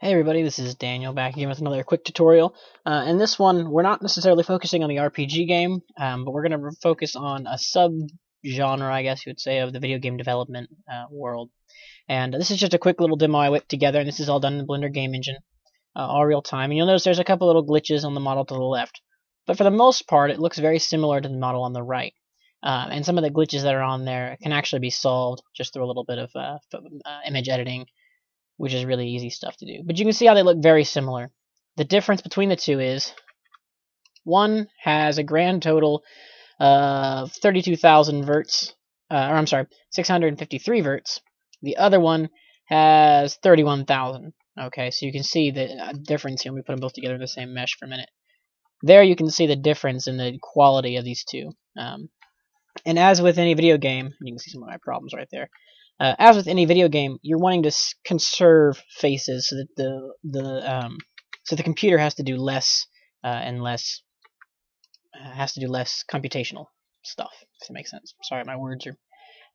Hey everybody, this is Daniel back again with another quick tutorial. Uh, in this one, we're not necessarily focusing on the RPG game, um, but we're going to focus on a sub-genre, I guess you would say, of the video game development uh, world. And this is just a quick little demo I whipped together, and this is all done in the Blender game engine, uh, all real time. And you'll notice there's a couple little glitches on the model to the left. But for the most part, it looks very similar to the model on the right. Uh, and some of the glitches that are on there can actually be solved just through a little bit of uh, uh, image editing which is really easy stuff to do. But you can see how they look very similar. The difference between the two is one has a grand total of 32,000 verts, uh, or I'm sorry, 653 verts. The other one has 31,000. Okay, so you can see the uh, difference here. Let me put them both together in the same mesh for a minute. There you can see the difference in the quality of these two. Um, and as with any video game, you can see some of my problems right there. Uh, as with any video game, you're wanting to conserve faces so that the the um, so the computer has to do less uh, and less uh, has to do less computational stuff. If it makes sense. Sorry, my words are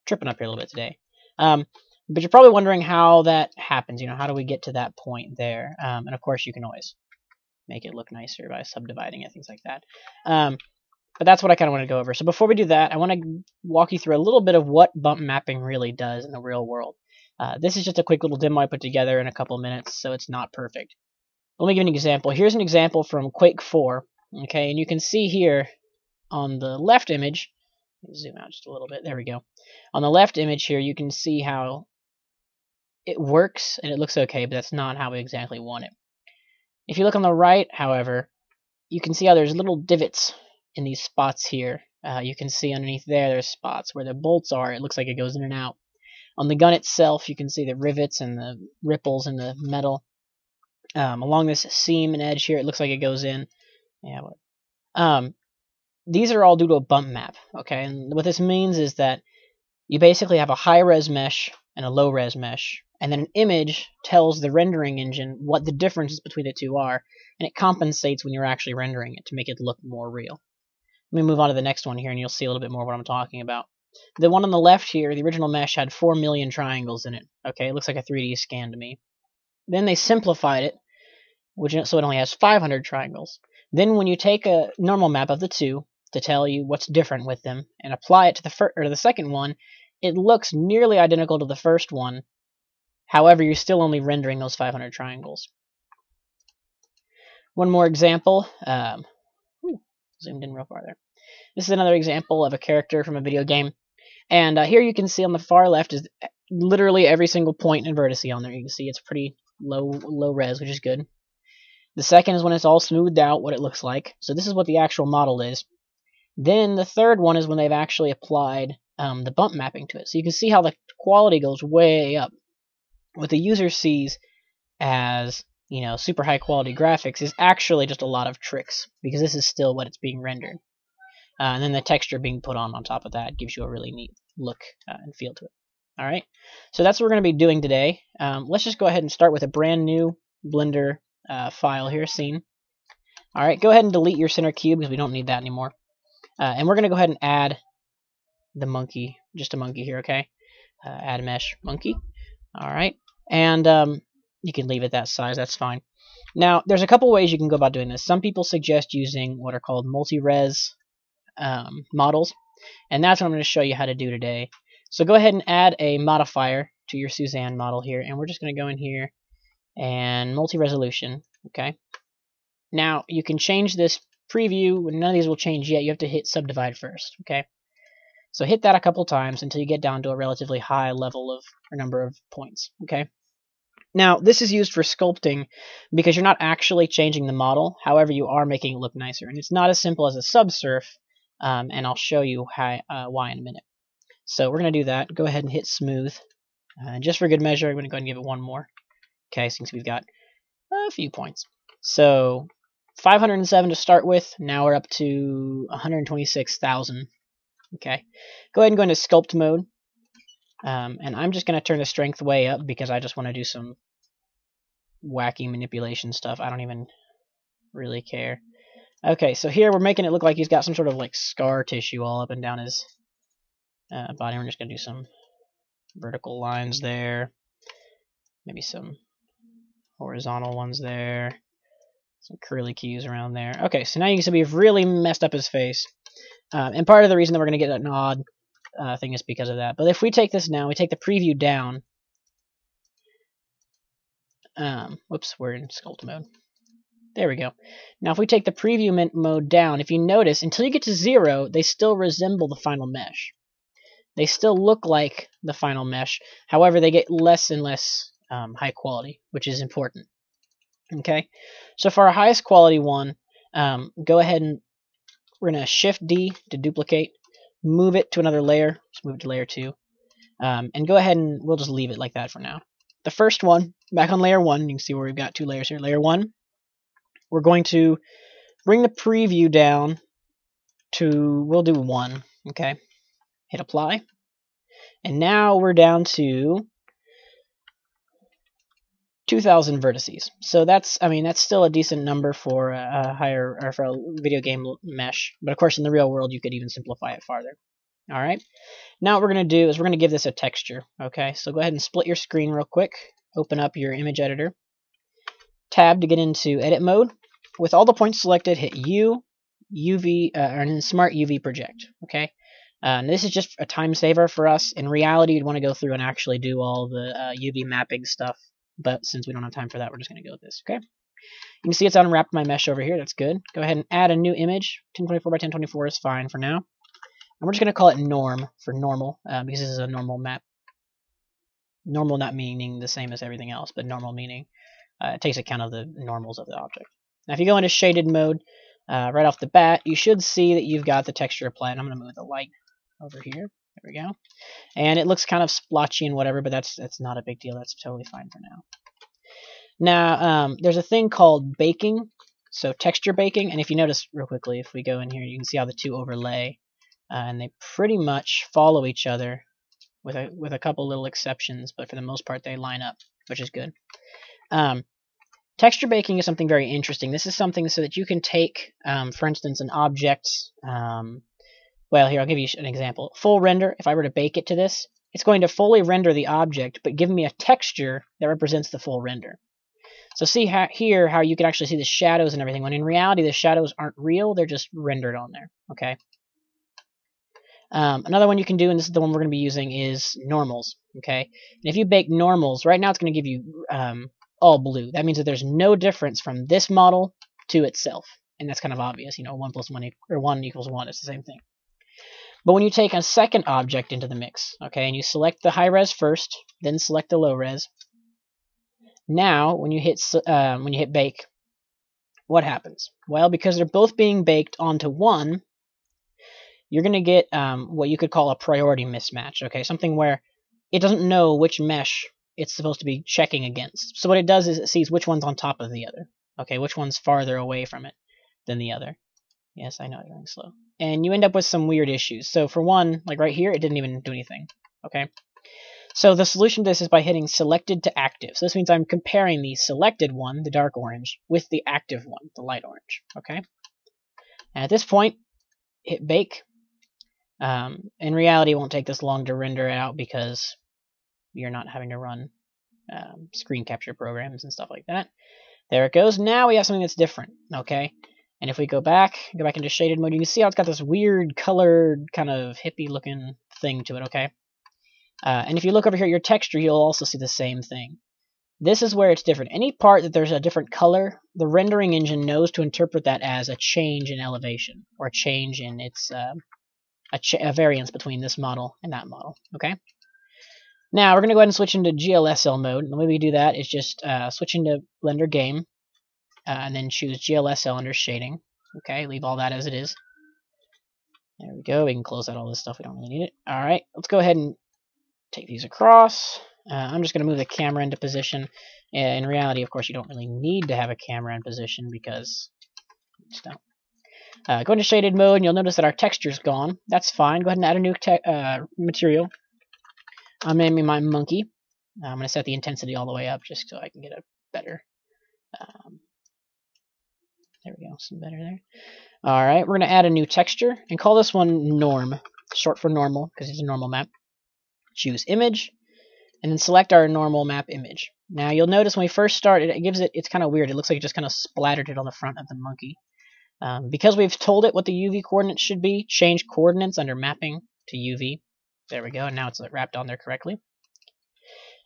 tripping up here a little bit today. Um, but you're probably wondering how that happens. You know, how do we get to that point there? Um, and of course, you can always make it look nicer by subdividing it, things like that. But that's what I kind of want to go over. So before we do that, I want to walk you through a little bit of what bump mapping really does in the real world. Uh, this is just a quick little demo I put together in a couple minutes, so it's not perfect. Let me give you an example. Here's an example from Quake 4, okay, and you can see here on the left image, zoom out just a little bit, there we go. On the left image here, you can see how it works, and it looks okay, but that's not how we exactly want it. If you look on the right, however, you can see how there's little divots in these spots here. Uh, you can see underneath there, there's spots where the bolts are. It looks like it goes in and out. On the gun itself, you can see the rivets and the ripples in the metal. Um, along this seam and edge here, it looks like it goes in. Yeah, um, these are all due to a bump map. Okay, and what this means is that you basically have a high res mesh and a low res mesh, and then an image tells the rendering engine what the differences between the two are, and it compensates when you're actually rendering it to make it look more real. Let me move on to the next one here and you'll see a little bit more what I'm talking about. The one on the left here, the original mesh had 4 million triangles in it. Okay, it looks like a 3D scan to me. Then they simplified it, which so it only has 500 triangles. Then when you take a normal map of the two to tell you what's different with them and apply it to the first or the second one, it looks nearly identical to the first one. However, you're still only rendering those 500 triangles. One more example. Um, zoomed in real far there. This is another example of a character from a video game. And uh, here you can see on the far left is literally every single point and vertice on there. You can see it's pretty low low res, which is good. The second is when it's all smoothed out, what it looks like. So this is what the actual model is. Then the third one is when they've actually applied um, the bump mapping to it. So you can see how the quality goes way up. What the user sees as you know, super high quality graphics is actually just a lot of tricks because this is still what it's being rendered. Uh, and then the texture being put on on top of that gives you a really neat look uh, and feel to it. All right, so that's what we're going to be doing today. Um, let's just go ahead and start with a brand new Blender uh, file here, scene. All right, go ahead and delete your center cube because we don't need that anymore. Uh, and we're going to go ahead and add the monkey, just a monkey here, okay? Uh, add mesh monkey. All right, and um, you can leave it that size, that's fine. Now, there's a couple ways you can go about doing this. Some people suggest using what are called multi-res um, models, and that's what I'm going to show you how to do today. So go ahead and add a modifier to your Suzanne model here, and we're just going to go in here and multi-resolution, okay? Now, you can change this preview, none of these will change yet, you have to hit subdivide first, okay? So hit that a couple times until you get down to a relatively high level of, or number of points, okay? Now, this is used for sculpting because you're not actually changing the model. However, you are making it look nicer. And it's not as simple as a subsurf, um, and I'll show you how, uh, why in a minute. So we're going to do that. Go ahead and hit smooth. Uh, just for good measure, I'm going to go ahead and give it one more. Okay, since we've got a few points. So 507 to start with. Now we're up to 126,000. Okay. Go ahead and go into sculpt mode. Um, and I'm just going to turn the strength way up because I just want to do some wacky manipulation stuff. I don't even really care. Okay, so here we're making it look like he's got some sort of like scar tissue all up and down his uh, body. We're just going to do some vertical lines there. Maybe some horizontal ones there. Some curly cues around there. Okay, so now you can see we've really messed up his face. Um, and part of the reason that we're going to get an odd uh, thing is because of that. But if we take this now, we take the preview down. Um, whoops, we're in sculpt mode. There we go. Now if we take the preview mode down, if you notice, until you get to zero, they still resemble the final mesh. They still look like the final mesh. However, they get less and less um, high quality, which is important. Okay, so for our highest quality one, um, go ahead and we're going to Shift D to duplicate, move it to another layer, just move it to layer 2, um, and go ahead and we'll just leave it like that for now. The first one, back on layer 1, you can see where we've got two layers here. Layer 1, we're going to bring the preview down to, we'll do 1, okay? Hit apply. And now we're down to 2,000 vertices. So that's, I mean, that's still a decent number for a higher, or for a video game mesh. But of course, in the real world, you could even simplify it farther. All right. Now what we're going to do is we're going to give this a texture. Okay, so go ahead and split your screen real quick. Open up your image editor. Tab to get into edit mode. With all the points selected, hit U, UV, uh, and Smart UV Project. Okay. Uh, this is just a time saver for us. In reality, you'd want to go through and actually do all the uh, UV mapping stuff but since we don't have time for that, we're just going to go with this, okay? You can see it's unwrapped my mesh over here. That's good. Go ahead and add a new image. 1024 by 1024 is fine for now. And we're just going to call it norm for normal uh, because this is a normal map. Normal not meaning the same as everything else, but normal meaning uh, it takes account of the normals of the object. Now if you go into shaded mode uh, right off the bat, you should see that you've got the texture applied. I'm going to move the light over here. There we go. And it looks kind of splotchy and whatever, but that's that's not a big deal. That's totally fine for now. Now, um, there's a thing called baking, so texture baking. And if you notice real quickly, if we go in here, you can see how the two overlay, uh, and they pretty much follow each other, with a with a couple little exceptions, but for the most part they line up, which is good. Um, texture baking is something very interesting. This is something so that you can take, um, for instance, an object. Um, well, here, I'll give you an example. Full render, if I were to bake it to this, it's going to fully render the object, but give me a texture that represents the full render. So see how, here how you can actually see the shadows and everything, when in reality the shadows aren't real, they're just rendered on there, okay? Um, another one you can do, and this is the one we're going to be using, is normals, okay? And if you bake normals, right now it's going to give you um, all blue. That means that there's no difference from this model to itself. And that's kind of obvious, you know, 1 plus 1 or 1 equals 1, it's the same thing. But when you take a second object into the mix, okay, and you select the high res first, then select the low res. Now, when you hit um, when you hit bake, what happens? Well, because they're both being baked onto one, you're going to get um, what you could call a priority mismatch. Okay, something where it doesn't know which mesh it's supposed to be checking against. So what it does is it sees which one's on top of the other. Okay, which one's farther away from it than the other. Yes, I know it's going slow. And you end up with some weird issues. So for one, like right here, it didn't even do anything. Okay. So the solution to this is by hitting selected to active. So this means I'm comparing the selected one, the dark orange, with the active one, the light orange. Okay. And at this point, hit bake. Um, in reality, it won't take this long to render it out because you're not having to run um, screen capture programs and stuff like that. There it goes. Now we have something that's different. Okay. And if we go back, go back into shaded mode, you can see how it's got this weird colored kind of hippie looking thing to it, okay? Uh, and if you look over here at your texture, you'll also see the same thing. This is where it's different. Any part that there's a different color, the rendering engine knows to interpret that as a change in elevation, or a change in its, uh, a, a variance between this model and that model, okay? Now, we're going to go ahead and switch into GLSL mode. The way we do that is just uh, switch into Blender Game, uh, and then choose GLSL under shading. Okay, leave all that as it is. There we go. We can close out all this stuff. We don't really need it. All right, let's go ahead and take these across. Uh, I'm just going to move the camera into position. In reality, of course, you don't really need to have a camera in position because you just don't. Uh, go into shaded mode, and you'll notice that our texture's gone. That's fine. Go ahead and add a new uh, material. I'm naming my monkey. I'm going to set the intensity all the way up just so I can get a better um, there we go, some better there. All right, we're going to add a new texture and call this one norm, short for normal because it's a normal map. Choose image, and then select our normal map image. Now you'll notice when we first start, it, gives it, it's kind of weird. It looks like it just kind of splattered it on the front of the monkey. Um, because we've told it what the UV coordinates should be, change coordinates under mapping to UV. There we go, and now it's wrapped on there correctly.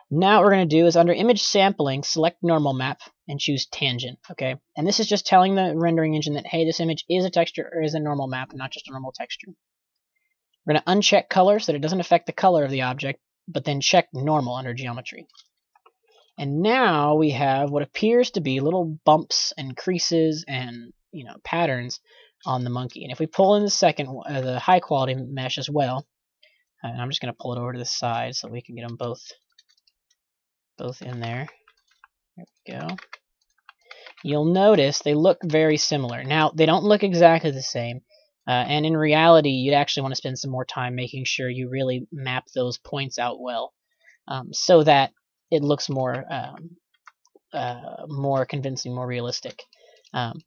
Now what we're going to do is under image sampling, select normal map and choose tangent, okay? And this is just telling the rendering engine that, hey, this image is a texture or is a normal map, not just a normal texture. We're going to uncheck color so that it doesn't affect the color of the object, but then check normal under geometry. And now we have what appears to be little bumps and creases and you know patterns on the monkey. And if we pull in the second, uh, the high quality mesh as well, uh, I'm just going to pull it over to the side so we can get them both, both in there. There we go. You'll notice they look very similar. Now they don't look exactly the same. Uh, and in reality, you'd actually want to spend some more time making sure you really map those points out well, um, so that it looks more um, uh, more convincing, more realistic. Um,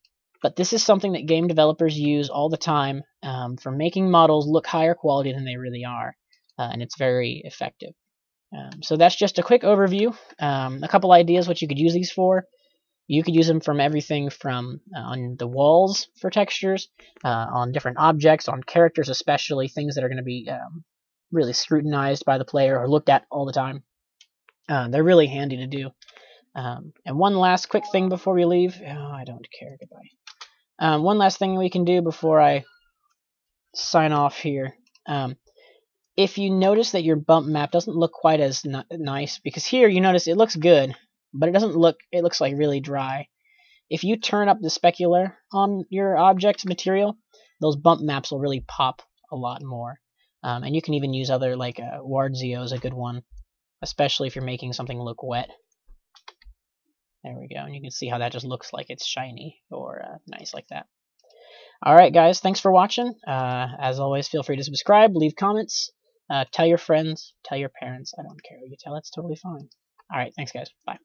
but this is something that game developers use all the time um, for making models look higher quality than they really are, uh, and it's very effective. Um, so that's just a quick overview. Um, a couple ideas what you could use these for. You could use them from everything from uh, on the walls for textures, uh, on different objects, on characters especially, things that are going to be um, really scrutinized by the player or looked at all the time. Uh, they're really handy to do. Um, and one last quick thing before we leave. Oh, I don't care. Goodbye. Um, one last thing we can do before I sign off here. Um, if you notice that your bump map doesn't look quite as nice, because here you notice it looks good, but it doesn't look, it looks like really dry. If you turn up the specular on your object's material, those bump maps will really pop a lot more. Um, and you can even use other, like uh, WardIso is a good one, especially if you're making something look wet. There we go. And you can see how that just looks like it's shiny or uh, nice like that. Alright guys, thanks for watching. Uh, as always, feel free to subscribe, leave comments, uh, tell your friends, tell your parents. I don't care who you tell, it's totally fine. Alright, thanks guys. Bye.